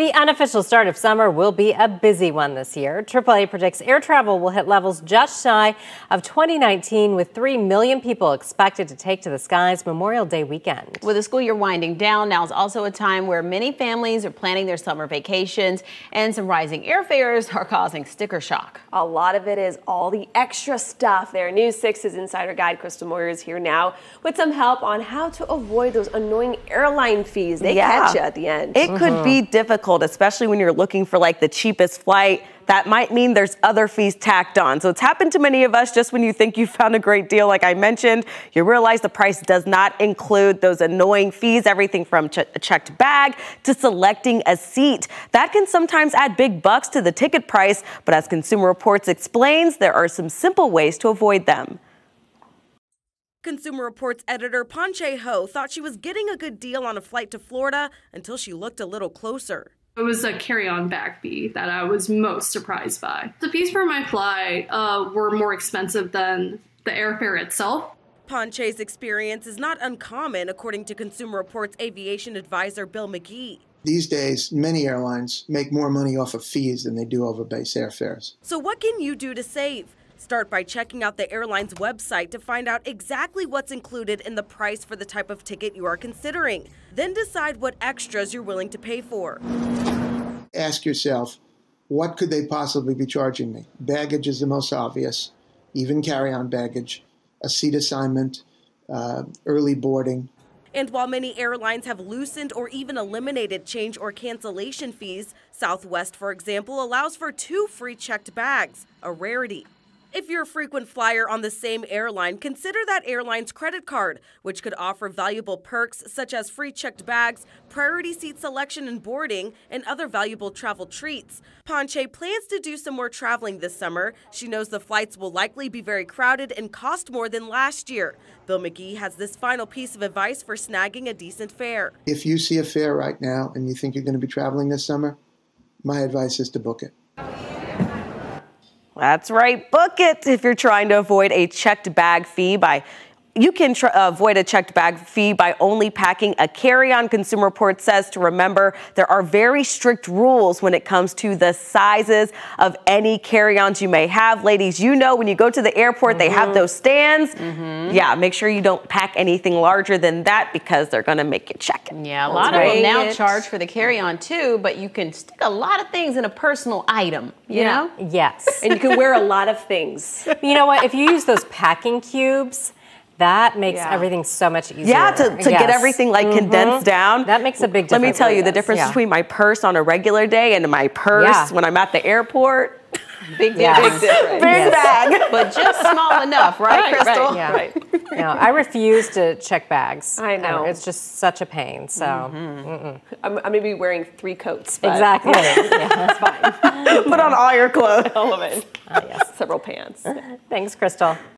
The unofficial start of summer will be a busy one this year. AAA predicts air travel will hit levels just shy of 2019, with 3 million people expected to take to the skies Memorial Day weekend. With the school year winding down, now is also a time where many families are planning their summer vacations, and some rising airfares are causing sticker shock. A lot of it is all the extra stuff there. News 6's insider guide Crystal Moyer is here now with some help on how to avoid those annoying airline fees. They yeah. catch you at the end. It mm -hmm. could be difficult difficult, especially when you're looking for like the cheapest flight. That might mean there's other fees tacked on. So it's happened to many of us just when you think you found a great deal, like I mentioned, you realize the price does not include those annoying fees, everything from ch a checked bag to selecting a seat. That can sometimes add big bucks to the ticket price, but as Consumer Reports explains, there are some simple ways to avoid them. Consumer Reports editor Ponche Ho thought she was getting a good deal on a flight to Florida until she looked a little closer. It was a carry-on bag fee that I was most surprised by. The fees for my flight uh, were more expensive than the airfare itself. Ponche's experience is not uncommon, according to Consumer Reports aviation advisor Bill McGee. These days, many airlines make more money off of fees than they do over base airfares. So, what can you do to save? Start by checking out the airline's website to find out exactly what's included in the price for the type of ticket you are considering. Then decide what extras you're willing to pay for. Ask yourself, what could they possibly be charging me? Baggage is the most obvious, even carry on baggage, a seat assignment, uh, early boarding. And while many airlines have loosened or even eliminated change or cancellation fees, Southwest, for example, allows for two free checked bags, a rarity. If you're a frequent flyer on the same airline, consider that airline's credit card, which could offer valuable perks such as free checked bags, priority seat selection and boarding, and other valuable travel treats. Ponche plans to do some more traveling this summer. She knows the flights will likely be very crowded and cost more than last year. Bill McGee has this final piece of advice for snagging a decent fare. If you see a fare right now and you think you're going to be traveling this summer, my advice is to book it. That's right, book it if you're trying to avoid a checked bag fee by you can tr- avoid a checked bag fee by only packing a carry-on. Consumer Report says to remember there are very strict rules when it comes to the sizes of any carry-ons you may have. Ladies, you know when you go to the airport, mm-hmm. they have mm-hmm. those stands. Mm-hmm. Yeah, make sure you don't pack anything larger than that because they're going to make you check it. Yeah, a lot of them now charge for the carry-on too, but you can stick a lot of things in a personal item. You yeah. know? Yes. and you can wear a lot of things. You know what? If you use those packing cubes that makes yeah. everything so much easier. Yeah, to, to yes. get everything like mm -hmm. condensed down. That makes a big difference. Let me tell you the difference yeah. between my purse on a regular day and my purse yeah. when I'm at the airport. Big, yes. big difference. Big yes. bag. But just small enough, right, right Crystal? Right, yeah. right. no, I refuse to check bags. I know. it's just such a pain. So mm -hmm. mm -mm. I'm, I'm going to be wearing three coats. Exactly. yeah, that's fine. Put on all your clothes. all of it. Uh, yes. Several pants. Thanks, Crystal.